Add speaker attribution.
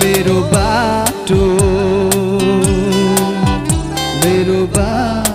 Speaker 1: मेरो बाटो मेरो बाटो।